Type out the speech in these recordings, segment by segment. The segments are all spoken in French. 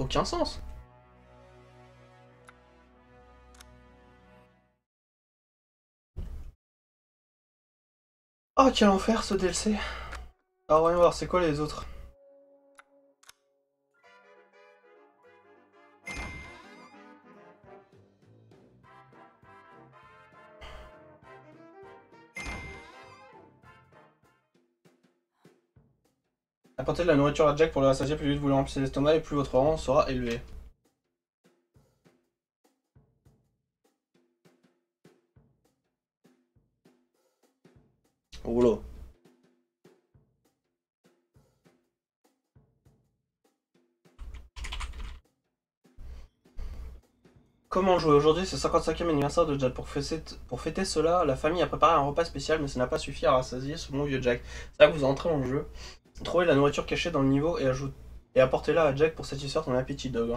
aucun sens. Oh, quel enfer ce DLC. Alors, voyons voir, c'est quoi les autres? Apportez de la nourriture à Jack pour le rassasier, plus vite vous le remplissez l'estomac et plus votre rang sera élevé. Oula. Comment jouer Aujourd'hui, c'est le 55e anniversaire de Jack. Pour fêter, pour fêter cela, la famille a préparé un repas spécial, mais ça n'a pas suffi à rassasier ce bon vieux Jack. C'est là que vous entrez le jeu. Trouvez la nourriture cachée dans le niveau et, ajoute- et apportez-la à Jack pour satisfaire ton appétit, dog.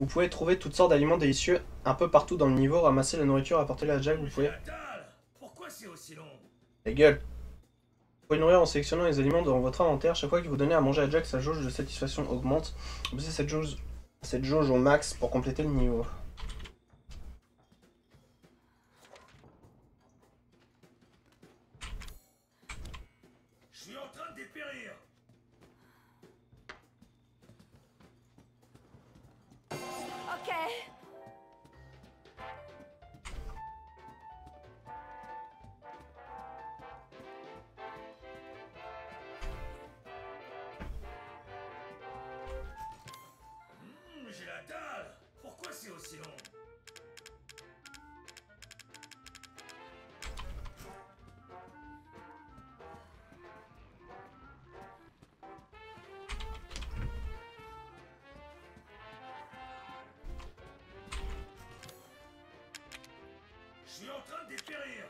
Vous pouvez trouver toutes sortes d'aliments délicieux un peu partout dans le niveau. Ramassez la nourriture, apportez-la à Jack. Vous pouvez. Pourquoi c'est aussi long La gueule Vous pouvez nourrir en sélectionnant les aliments dans votre inventaire. Chaque fois que vous donnez à manger à Jack, sa jauge de satisfaction augmente. Boostez cette jauge, cette jauge au max pour compléter le niveau. Je suis en train de dépérir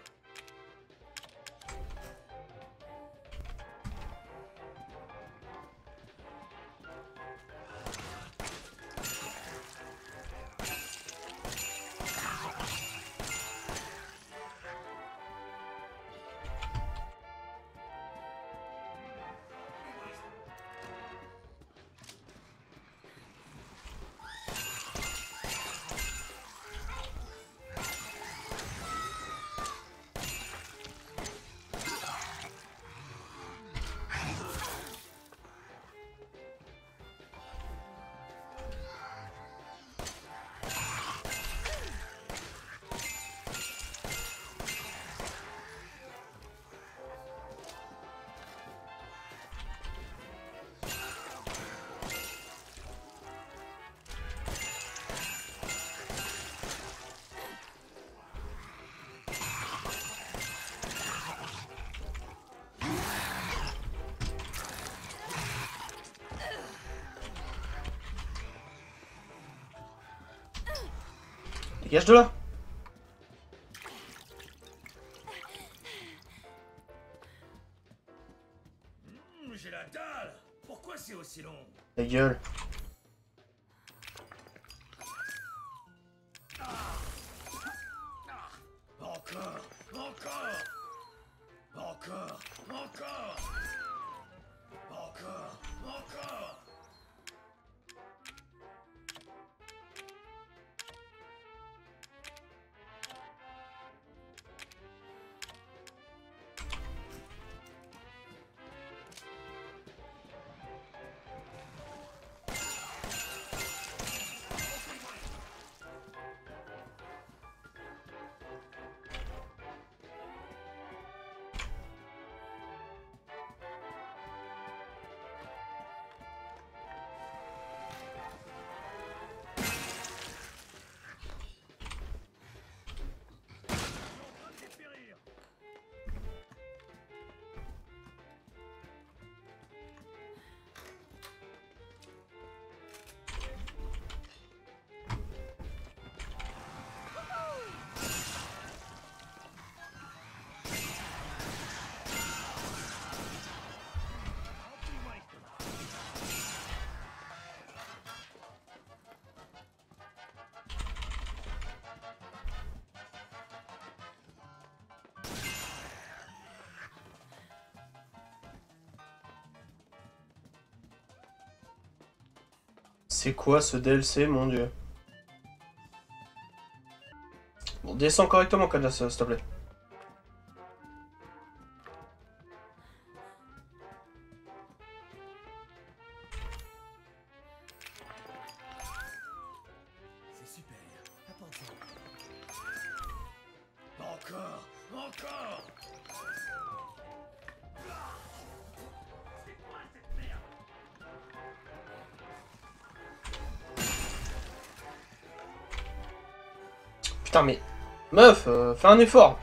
Dégage de là. Hum, J'ai la dalle. Pourquoi c'est aussi long? La gueule. Encore Encore Encore. Encore Encore C'est quoi ce DLC, mon dieu? Bon, descends correctement, Kajas, s'il te plaît. Mais... Meuf, euh, fais un effort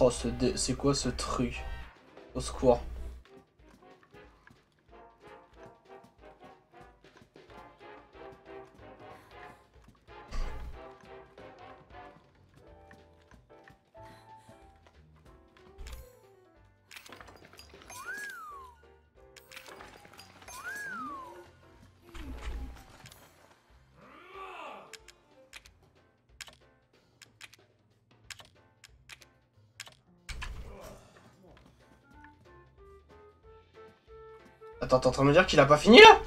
Oh, c'est quoi ce truc? Au secours. Attends, t'es en train de me dire qu'il a pas fini là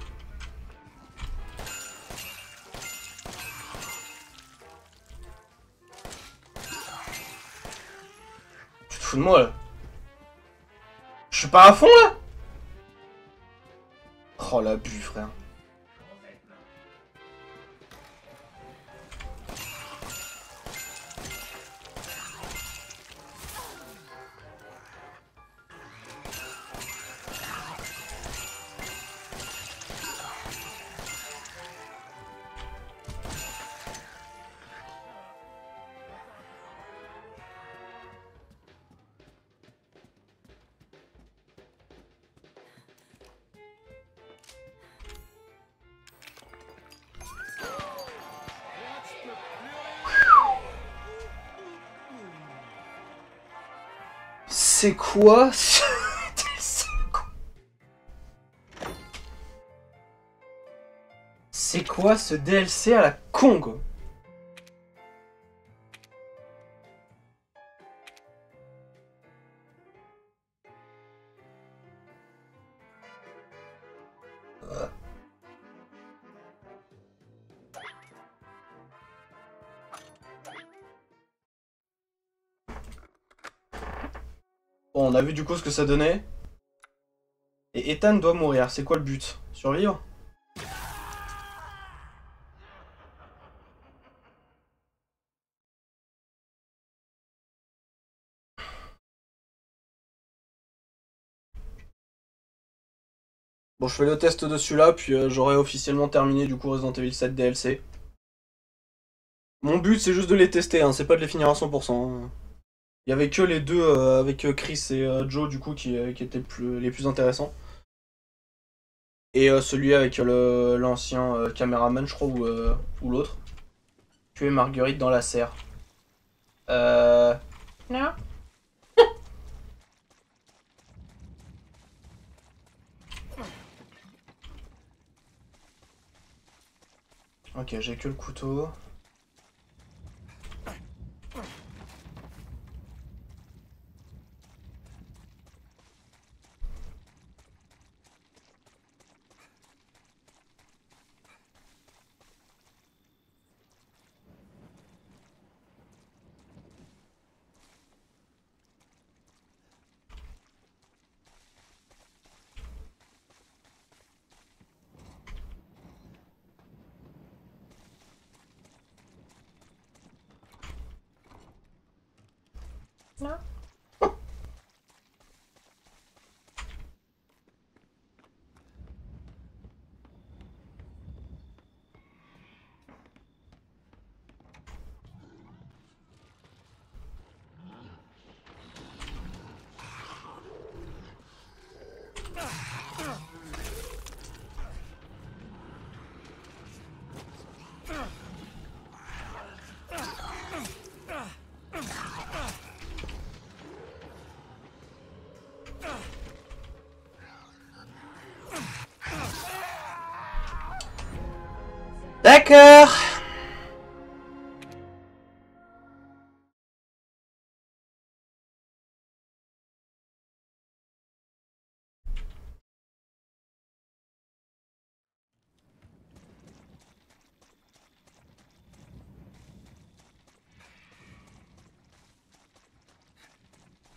Tu te fous de moi là Je suis pas à fond là Oh l'abus frère. C'est quoi ce- c'est quoi- ce DLC à la con On a vu du coup ce que ça donnait. Et Ethan doit mourir. C'est quoi le but? Survivre? Bon, je fais le test de celui-là, puis euh, j'aurai officiellement terminé du coup Resident Evil 7 DLC. Mon but, c'est juste de les tester, hein, c'est pas de les finir à 100%. hein. Il y avait que les deux euh, avec euh, Chris et euh, Joe du coup qui, qui étaient plus- les plus intéressants. Et celui avec l'ancien caméraman, je crois, ou, ou l'autre. Tuer Marguerite dans la serre. Euh. Non. ok, j'ai que le couteau. No? D'accord.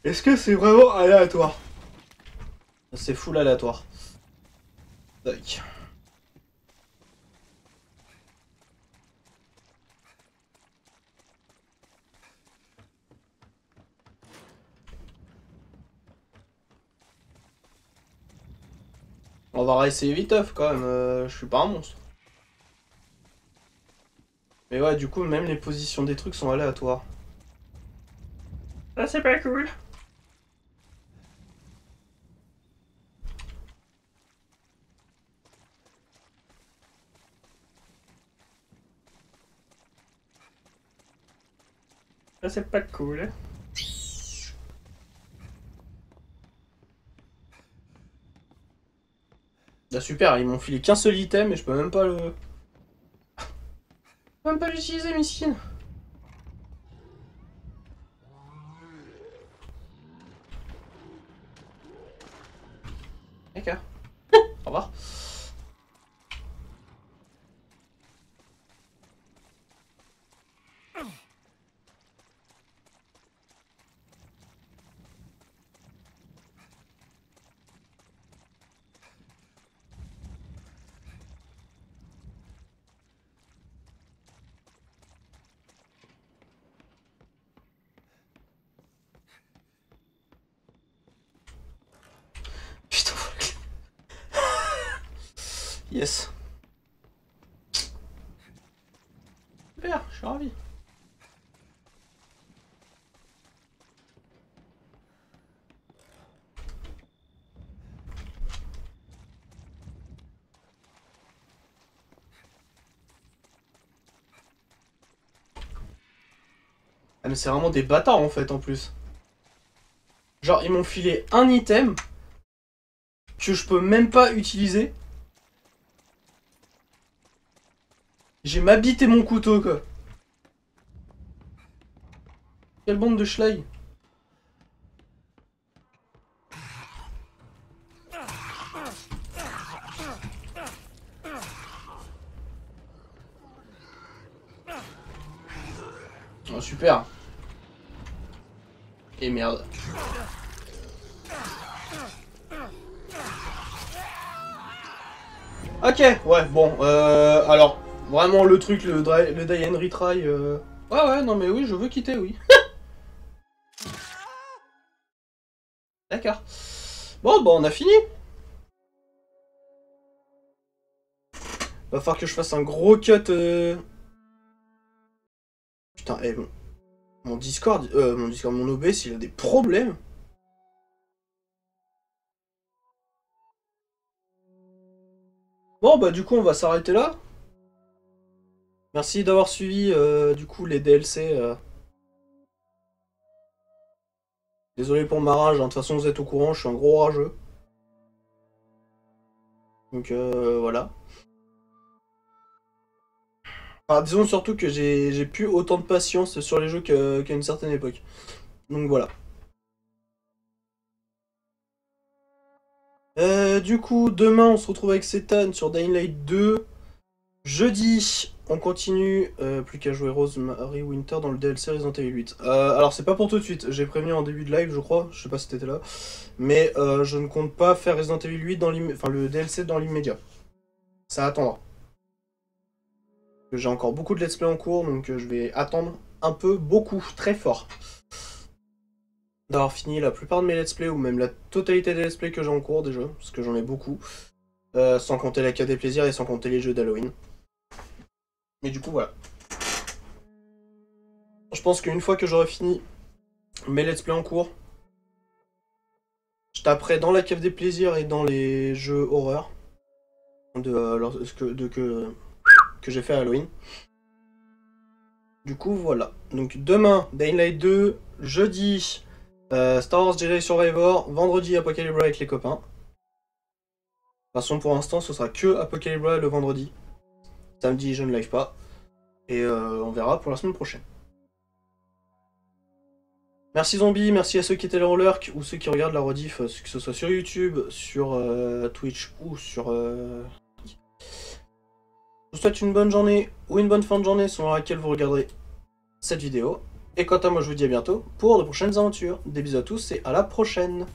Est-ce que c'est vraiment aléatoire? C'est full aléatoire. Tac. On va essayer viteuf quand même, euh, je suis pas un monstre. Mais ouais, du coup, même les positions des trucs sont aléatoires. Ah, c'est pas cool. Ça c'est pas cool. Ah super, ils m'ont filé qu'un seul item et je peux même pas le... Je peux même pas l'utiliser, miskin. D'accord. Au revoir. Putain, fuck. Yes. Super, je suis ravi. Ah mais c'est vraiment des bâtards en fait en plus. Genre ils m'ont filé un item que je peux même pas utiliser. J'ai ma bite et mon couteau quoi. Quelle bande de schlag. Oh super. Et merde. Ok, ouais, bon, euh, alors, vraiment le truc, le, le die and retry, euh... ouais, ouais, non mais oui, je veux quitter, oui. D'accord. Bon, bon, on a fini. Va falloir que je fasse un gros cut. euh. Putain, eh, mon... mon Discord, euh, mon Discord, mon OBS, il a des problèmes. Bon, bah du coup, on va s'arrêter là. Merci d'avoir suivi, euh, du coup, les DLC. euh. Désolé pour ma rage, hein. de toute façon, vous êtes au courant, je suis un gros rageux. Donc, euh, voilà. Disons surtout que j'ai plus autant de patience sur les jeux qu'à une certaine époque. Donc, voilà. Euh, du coup, demain, on se retrouve avec Setan sur Dying Light 2. Jeudi, on continue, euh, plus qu'à jouer Rose Marie Winter dans le DLC Resident Evil 8. Euh, alors, c'est pas pour tout de suite, j'ai prévenu en début de live, je crois, je sais pas si t'étais là, mais euh, je ne compte pas faire Resident Evil 8 dans enfin le DLC dans l'immédiat. Ça attendra. J'ai encore beaucoup de let's play en cours, donc euh, je vais attendre un peu, beaucoup, très fort d'avoir fini la plupart de mes let's play ou même la totalité des let's play que j'ai en cours déjà, parce que j'en ai beaucoup, sans compter la cave des plaisirs et sans compter les jeux d'Halloween. Mais du coup voilà. Je pense qu'une fois que j'aurai fini mes let's play en cours, je taperai dans la cave des plaisirs et dans les jeux horreur de, euh, de, que, que j'ai fait à Halloween. Du coup voilà. Donc demain, Daylight 2, jeudi, euh, Star Wars Jedi Survivor, vendredi Apocalypse avec les copains. De toute façon, pour l'instant, ce sera que Apocalypse le vendredi. Samedi, je ne live pas. Et euh, on verra pour la semaine prochaine. Merci Zombie, merci à ceux qui étaient là en lurk ou ceux qui regardent la rediff, euh, que ce soit sur YouTube, sur euh, Twitch ou sur. Je vous souhaite une bonne journée ou une bonne fin de journée selon laquelle vous regarderez cette vidéo. Et quant à moi, je vous dis à bientôt pour de prochaines aventures. Des bisous à tous et à la prochaine!